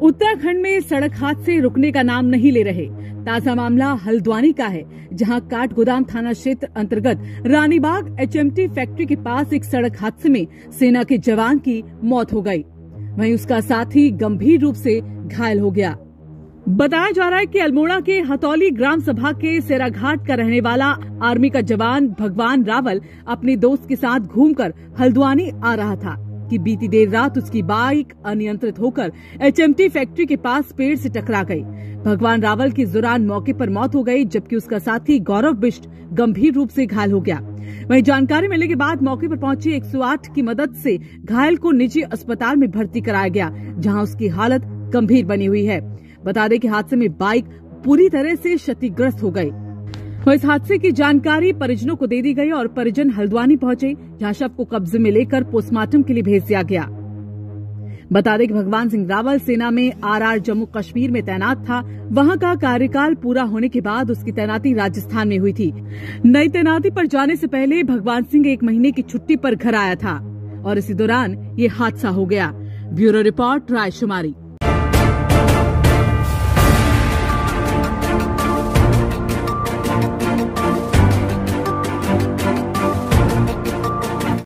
उत्तराखंड में सड़क हादसे रुकने का नाम नहीं ले रहे। ताज़ा मामला हल्द्वानी का है, जहाँ काठगोदाम थाना क्षेत्र अंतर्गत रानीबाग एचएमटी फैक्ट्री के पास एक सड़क हादसे में सेना के जवान की मौत हो गई। वहीं उसका साथी गंभीर रूप से घायल हो गया। बताया जा रहा है कि अल्मोड़ा के हथौली ग्राम सभा के सेराघाट का रहने वाला आर्मी का जवान भगवान रावल अपने दोस्त के साथ घूमकर हल्द्वानी आ रहा था। कि बीती देर रात उसकी बाइक अनियंत्रित होकर एचएमटी फैक्ट्री के पास पेड़ से टकरा गई। भगवान रावल की जुरान मौके पर मौत हो गई, जबकि उसका साथी गौरव बिष्ट गंभीर रूप से घायल हो गया। वहीं जानकारी मिलने के बाद मौके पर पहुँची 108 की मदद से घायल को निजी अस्पताल में भर्ती कराया गया, जहाँ उसकी हालत गंभीर बनी हुई है। बता दें कि हादसे में बाइक पूरी तरह से क्षतिग्रस्त हो गई। वहीं इस हादसे की जानकारी परिजनों को दे दी गई और परिजन हल्द्वानी पहुँचे, जहाँ शव को कब्जे में लेकर पोस्टमार्टम के लिए भेज दिया गया। बता दें कि भगवान सिंह रावल सेना में आरआर जम्मू कश्मीर में तैनात था। वहाँ का कार्यकाल पूरा होने के बाद उसकी तैनाती राजस्थान में हुई थी। नई तैनाती पर जाने से पहले भगवान सिंह एक महीने की छुट्टी पर घर आया था और इसी दौरान ये हादसा हो गया। Bureau report, रायशुमारी।